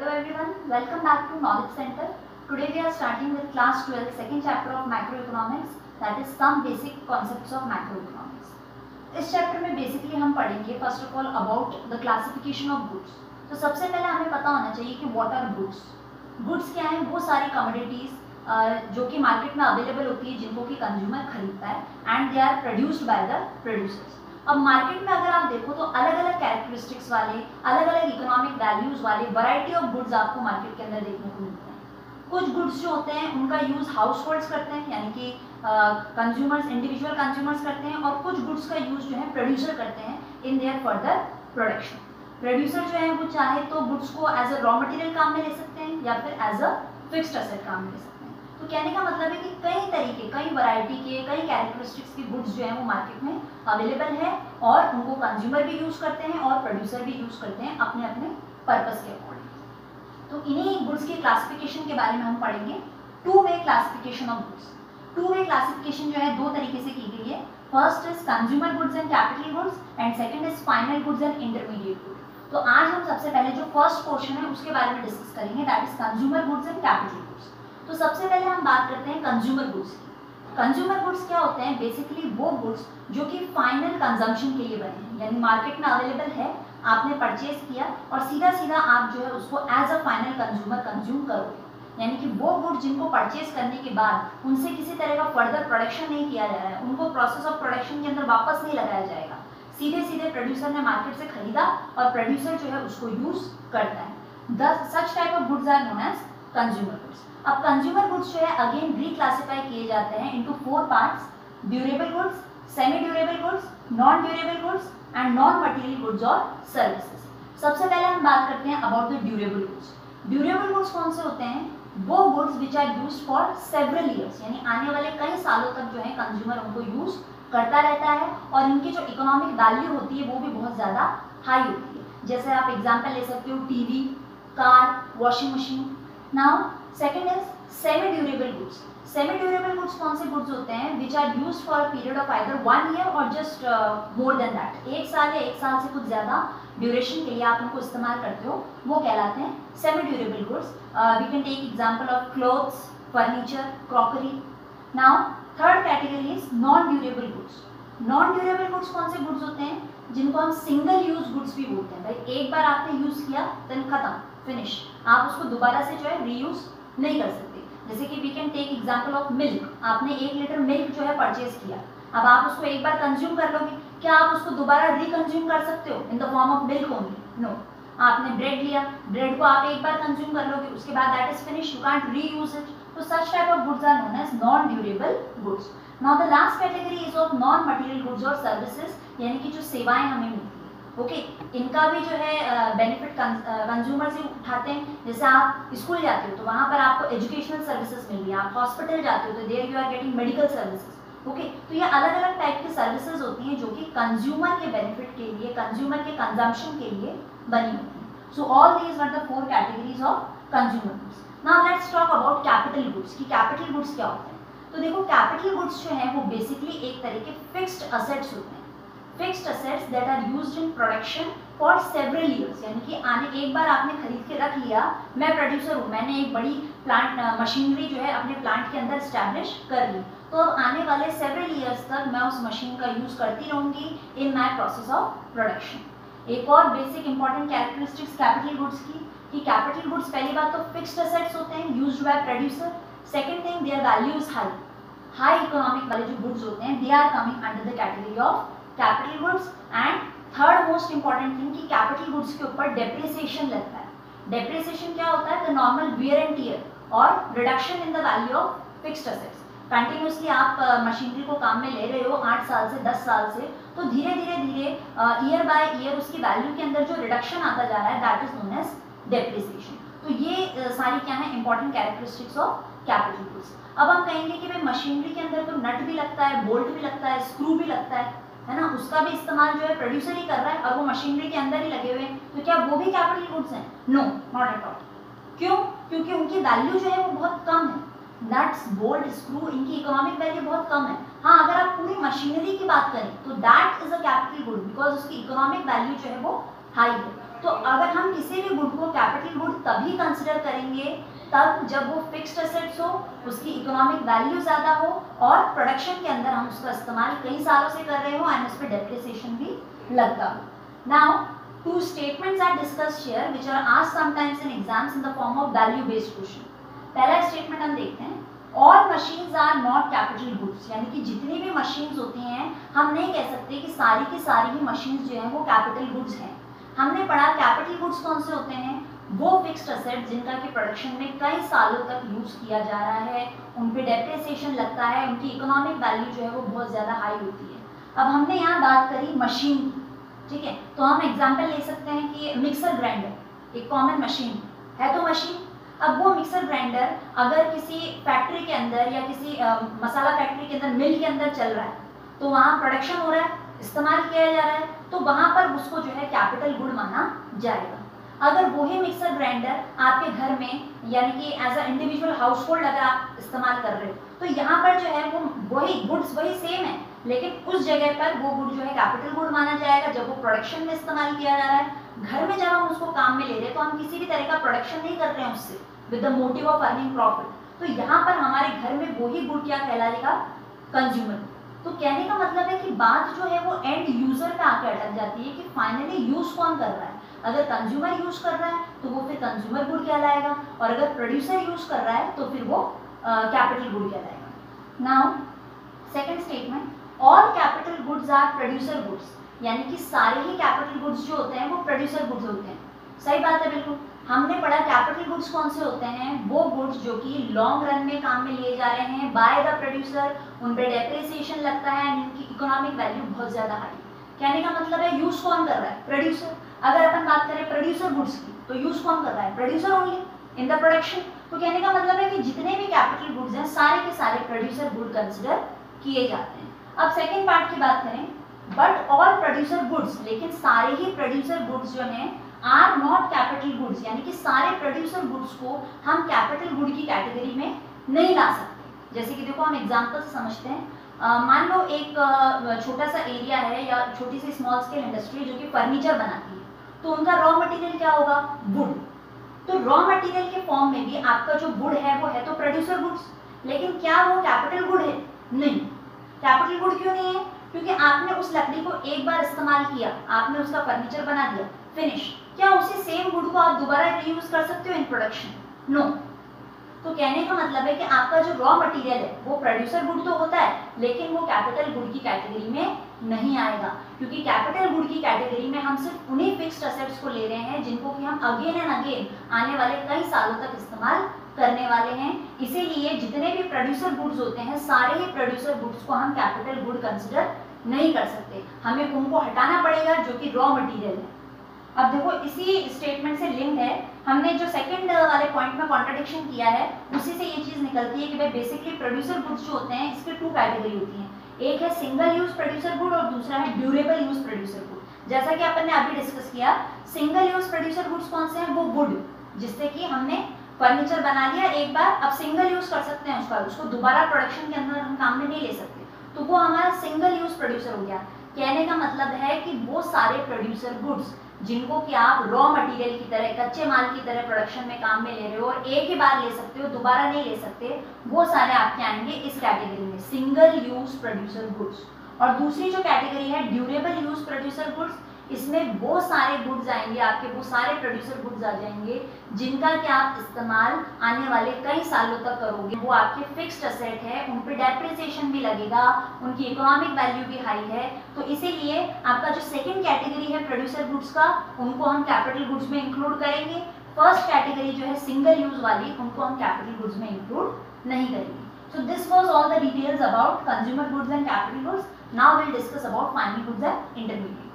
Hello everyone, welcome back to Knowledge Center. Today we are starting with class 12, second chapter of macroeconomics, that is some basic concepts of macroeconomics. इस chapter में basically हम पढ़ेंगे first of all about the classification of goods तो सबसे पहले हमें पता होना चाहिए कि व्हाट आर गुड्स गुड्स क्या हैं वो सारी कमोडिटीज जो कि मार्केट में अवेलेबल होती है जिनको कि कंज्यूमर खरीदता है and they are produced by the producers अब मार्केट में अगर आप देखो तो अलग अलग कैरेक्टरिस्टिक्स वाले अलग अलग इकोनॉमिक वैल्यूज़ वाले वैरायटी ऑफ़ गुड्स आपको मार्केट के अंदर देखने को मिलते हैं। कुछ गुड्स जो होते हैं, उनका यूज़ हाउस होल्ड्स करते हैं, यानी कि कंज्यूमर्स इंडिविजुअल कंज्यूमर्स करते हैं और कुछ गुड्स का यूज़ जो है प्रोड्यूसर करते हैं in their further production producer जो है, वो चाहे तो गुड्स को एज अ रॉ मटेरियल काम में ले सकते हैं या फिर एज अ फिक्स्ड असेट काम में ले सकते हैं। कहने का मतलब है कि कई तरीके, कई वैरायटी के, कई कैरेक्टरिस्टिक्स की गुड्स जो है वो मार्केट में अवेलेबल है और उनको कंज्यूमर भी यूज़ करते हैं और प्रोड्यूसर भी यूज़ करते हैं अपने अपने पर्पस के अकॉर्डिंग तो इन्हीं गुड्स की क्लासिफिकेशन के बारे में हम पढ़ेंगे. Two way classification of goods two way classification जो है दो तरीके से की गई है. First is consumer goods and capital goods and second is final goods and intermediate goods तो आज हम सबसे पहले जो फ़र्स्ट पोर्शन है उसके बारे में डिस्कस करेंगे. That is consumer goods and capital goods तो सबसे पहले हम बात करते हैं कंज्यूमर गुड्स की। कंज्यूमर गुड्स क्या होते हैं? बेसिकली वो गुड्स जो कि फाइनल कंजम्पशन के लिए बने हैं। यानी मार्केट में अवेलेबल है, आपने परचेज किया और सीधा सीधा आप जो है उसको as a final consumer consume करोगे। यानी कि वो गुड जिनको परचेज करने के बाद उनसे किसी तरह का फर्दर प्रोडक्शन नहीं किया जा रहा है। उनको प्रोसेस ऑफ़ प्रोडक्शन के अंदर वापस नहीं लगाया जाएगा। सीधे सीधे प्रोड्यूसर ने मार्केट से खरीदा और प्रोड्यूसर जो है उसको यूज़ करता है। Such type of goods are known as consumer goods अब कंज्यूमर गुड्स जो है अगेन रिक्लासिफाई किए जाते हैं into four parts durable goods semi durable goods non durable goods and non material goods और सर्विसेज़ सबसे पहले हम बात करते हैं about the durable goods durable goods कौन से होते हैं? वो goods which are use for several years यानी आने वाले कई सालों तक जो है कंज्यूमर उनको यूज़ करता रहता है और इनकी जो इकोनॉमिक वैल्यू होती है, वो भी बहुत ज़्यादा हाई होती है। जैसे आप एग्ज़ाम्पल ले सकते हो TV car washing machine now second is semi durable goods semi durable goods कौन से गुड्स होते हैं? Which are use for period of either one year और जस्ट मोर देन दैट एक साल या एक साल से कुछ ज़्यादा ड्यूरेशन के लिए आप उनको इस्तेमाल करते हो, वो कहलाते हैं semi durable goods we can take example of clothes furniture crockery now third category is non durable goods non durable goods कौन से गुड्स होते हैं? जिनको हम सिंगल यूज़ गुड्स भी बोलते हैं। भाई, एक बार आपने यूज़ किया देन खत्म। फिनिश आप उसको दोबारा से जो है रीयूज नहीं कर सकते। जैसे कि we can take example of milk आपने एक लीटर मिल्क जो है परचेज किया। अब आप उसको एक बार कंज्यूम कर लोगे। क्या आप उसको दोबारा रिकंज्यूम कर सकते हो? In the form of milk only no आपने ब्रेड लिया। ब्रेड को आप एक बार कंज्यूम कर लोगे। उसके बाद that is finish you can't reuse it तो such type of goods are known as non durable goods now the last category is of non material goods और सर्विसेज़ यानी कि जो सेवाएँ हमें मिलती ओके इनका भी जो है बेनिफिट कंज्यूमर से उठाते हैं। जैसे आप स्कूल जाते हो तो वहाँ पर आपको एजुकेशनल सर्विसेज़ मिल रही है। आप हॉस्पिटल जाते हो तो there you are getting medical services okay तो ये अलग अलग टाइप की सर्विसेज़ होती हैं, जो कि कंज्यूमर के बेनिफिट के लिए कंज्यूमर के कंजम्पशन के लिए बनी होती हैं। So all these are the four categories of consumer goods now let's talk about capital goods कि कैपिटल गुड्स क्या होते हैं? तो देखो कैपिटल गुड्स जो है, वो बेसिकली एक तरह के फिक्स्ड असेट्स होते हैं। Fixed assets that are used in production for several years यानी कि आने, एक बार आपने खरीद के रख लिया, मैं प्रोड्यूसर हूँ, मैंने एक बड़ी प्लांट मशीनरी जो है अपने प्लांट के अंदर स्टैब्लिश कर ली। तो अब आने वाले सेवरल ईयर्स तक मैं उस मशीन का यूज़ करती रहूँगी in my process of production एक और basic important characteristics capital goods की, कि कैपिटल गुड्स पहली बात तो फिक्स्ड असेट्स होते हैं used by producer second thing their value is high high economic वाले जो गुड्स होते हैं they are coming under the category of capital goods and third most important thing कि कैपिटल गुड्स के ऊपर डेप्रिसिएशन लगता है। डेप्रिसिएशन क्या होता है? The normal wear and tear और reduction in the value of fixed assets continuously आप मशीनरी को काम में ले रहे हो आठ साल से दस साल से तो धीरे धीरे धीरे ईयर बाय ईयर उसकी वैल्यू के अंदर जो रिडक्शन आता जा रहा है that is known as depreciation तो ये uh, सारी क्या है? Important characteristics of capital goods अब हम कहेंगे कि भाई मशीनरी के अंदर तो नट भी लगता है बोल्ट भी लगता है स्क्रू भी लगता है। है ना? उसका भी इस्तेमाल जो है प्रोड्यूसर ही कर रहा है, और वो मशीनरी के अंदर ही लगे हुए हैं। तो क्या वो भी कैपिटल गुड्स हैं? नो नॉट एट ऑल क्यों? क्योंकि उनकी वैल्यू जो है वो बहुत कम है। नट्स बोल्ट स्क्रू इनकी इकोनॉमिक वैल्यू बहुत कम है। हाँ अगर आप पूरी मशीनरी की बात करें तो that is a capital good because उसकी इकोनॉमिक वैल्यू जो है वो हाई है। तो अगर हम किसी भी गुड को कैपिटल गुड तभी कंसिडर करेंगे, तब जब वो फिक्स्ड एसेट्स हो, उसकी इकोनॉमिक वैल्यू ज़्यादा हो और प्रोडक्शन के अंदर हम उसका इस्तेमाल कई सालों से कर रहे हो एंड उस पर डेप्रिसिएशन भी लगता हो। Now two statements are discussed here which are asked sometimes in exams in the form of value based question पहला स्टेटमेंट हम देखते हैं all machines are not capital goods यानी कि जितनी भी मशीन्स होती हैं, हम नहीं कह सकते कि सारी की सारी ही मशीन्स जो हैं वो कैपिटल गुड्स हैं। हमने पढ़ा कैपिटल गुड्स कौन से होते हैं? वो फिक्स्ड असेट जिनका कि प्रोडक्शन में कई सालों तक यूज़ किया जा रहा है उन पे डेप्रिसिएशन लगता है उनकी इकोनॉमिक वैल्यू जो है वो बहुत ज़्यादा हाई होती है। अब हमने यहाँ बात करी मशीन ठीक है? तो हम एग्ज़ाम्पल ले सकते हैं कि मिक्सर ग्राइंडर एक कॉमन मशीन है तो मशीन अब वो मिक्सर ग्राइंडर अगर किसी फैक्ट्री के अंदर या किसी आ, मसाला फैक्ट्री के अंदर मिल के अंदर चल रहा है तो वहाँ प्रोडक्शन हो रहा है। इस्तेमाल किया जा रहा है तो वहाँ पर उसको जो है कैपिटल गुड माना जाएगा। अगर वही मिक्सर ग्राइंडर आपके घर में, यानी कि as a individual household अगर आप इस्तेमाल कर रहे हो तो यहाँ पर जो है वो वही गुड्स वही सेम है, लेकिन उस जगह पर वो गुड जो है कैपिटल गुड माना जाएगा, जब वो प्रोडक्शन में इस्तेमाल किया जा रहा है। घर में जब हम उसको काम में ले रहे हैं तो हम किसी भी तरह का प्रोडक्शन नहीं कर रहे हैं उससे with the motive of earning profit तो यहाँ पर हमारे घर में वही गुड क्या फैला कहलाएगा कंज्यूमर तो कहने का मतलब है कि बात जो है वो एंड यूज़र पे आकर अटक जाती है कि फाइनली यूज़ कौन कर रहा है। अगर कंज्यूमर यूज़ कर रहा है तो वो फिर कंज्यूमर गुड कहलाएगा। और अगर प्रोड्यूसर यूज़ कर रहा है तो फिर वो कैपिटल गुड कहलाएगा। Now second statement all capital goods are producer goods यानी कि सारे ही कैपिटल गुड्स जो होते हैं, वो प्रोड्यूसर गुड्स होते हैं। सही बात है बिल्कुल? हमने पढ़ा कैपिटल गुड्स कौन से होते हैं? वो गुड्स जो कि लॉन्ग रन में काम में लिए जा रहे हैं बाय द प्रोड्यूसर उन पर डेप्रिसिएशन लगता है एंड इनकी इकोनॉमिक वैल्यू बहुत ज़्यादा हाई कहने का मतलब है यूज़ कौन कर रहा है? प्रोड्यूसर अगर अपन बात करें प्रोड्यूसर गुड्स की तो यूज़ कौन कर रहा है? Producer only in the production तो कहने का मतलब है कि जितने भी कैपिटल गुड्स हैं, सारे के सारे प्रोड्यूसर गुड कंसिडर किए जाते हैं। अब सेकेंड पार्ट की बात करें बट ऑल प्रोड्यूसर गुड्स लेकिन सारे ही प्रोड्यूसर गुड्स जो हैं आर नॉट कैपिटल गुड्स यानी कि सारे प्रोड्यूसर गुड्स को हम कैपिटल गुड की कैटेगरी में नहीं ला सकते। जैसे कि देखो, हम एग्ज़ाम्पल समझते हैं। मान लो एक छोटा सा एरिया है या छोटी सी स्मॉल स्केल इंडस्ट्री जो कि फर्नीचर बनाती है तो उनका रॉ मटेरियल क्या होगा? वुड तो रॉ मटेरियल के फॉर्म में भी आपका जो वुड है, वो है तो प्रोड्यूसर गुड्स लेकिन क्या वो कैपिटल गुड है? नहीं। कैपिटल गुड क्यों नहीं है? क्योंकि आपने उस लकड़ी को एक बार इस्तेमाल किया, आपने उसका फर्नीचर बना दिया फिनिश क्या उसी सेम वुड को आप दोबारा रीयूज कर सकते हो इन प्रोडक्शन नो तो कहने का मतलब है कि आपका जो रॉ मटेरियल है, वो प्रोड्यूसर गुड तो होता है, लेकिन वो कैपिटल गुड की कैटेगरी में नहीं आएगा। क्योंकि कैपिटल गुड की कैटेगरी में हम सिर्फ़ उन्हीं फिक्स्ड असेट्स को ले रहे हैं जिनको कि हम अगेन एंड अगेन आने वाले कई सालों तक इस्तेमाल करने वाले हैं। इसीलिए जितने भी प्रोड्यूसर गुड्स होते हैं, सारे ही प्रोड्यूसर गुड्स को हम कैपिटल गुड कंसिडर नहीं कर सकते। हमें उनको हटाना पड़ेगा जो कि रॉ मटेरियल है। अब देखो, इसी स्टेटमेंट से लिंक है। हमने जो सेकंड वाले पॉइंट में कॉन्ट्रडिक्शन किया है, उसी से ये चीज़ निकलती है कि भाई बेसिकली प्रोड्यूसर गुड्स जो होते हैं, इसके टू कैटेगरी होती हैं। एक है सिंगल यूज़ प्रोड्यूसर गुड और दूसरा है ड्यूरेबल यूज़ प्रोड्यूसर गुड जैसा कि अपन ने अभी डिस्कस किया सिंगल यूज़ प्रोड्यूसर गुड्स कौन से हैं? वो वुड जिससे कि हमने फर्नीचर बना लिया, एक बार अब सिंगल यूज़ कर सकते हैं उसका, उसको दोबारा प्रोडक्शन के अंदर हम काम में नहीं ले सकते। तो वो हमारा सिंगल यूज़ प्रोड्यूसर हो गया। कहने का मतलब है कि वो सारे प्रोड्यूसर गुड्स जिनको कि आप रॉ मटेरियल की तरह, कच्चे माल की तरह प्रोडक्शन में काम में ले रहे हो और एक ही बार ले सकते हो, दोबारा नहीं ले सकते, वो सारे आपके आएँगे इस कैटेगरी में सिंगल यूज़ प्रोड्यूसर गुड्स और दूसरी जो कैटेगरी है ड्यूरेबल यूज़ प्रोड्यूसर गुड्स इसमें वो सारे गुड्स आएँगे, आपके वो सारे प्रोड्यूसर गुड्स आ जाएँगे, जिनका कि आप इस्तेमाल आने वाले कई सालों तक करोगे वो आपके फिक्स्ड असेट है, उन पर डेप्रिसिएशन भी लगेगा, उनकी इकोनॉमिक वैल्यू भी हाई है तो इसीलिए आपका जो सेकेंड कैटेगरी है प्रोड्यूसर गुड्स का, उनको हम कैपिटल गुड्स में इंक्लूड करेंगे फ़र्स्ट कैटेगरी जो है सिंगल यूज़ वाली, उनको हम कैपिटल गुड्स में इंक्लूड नहीं करेंगे So this was all the details about consumer goods and capital goods. Now we'll discuss about final goods and intermediate.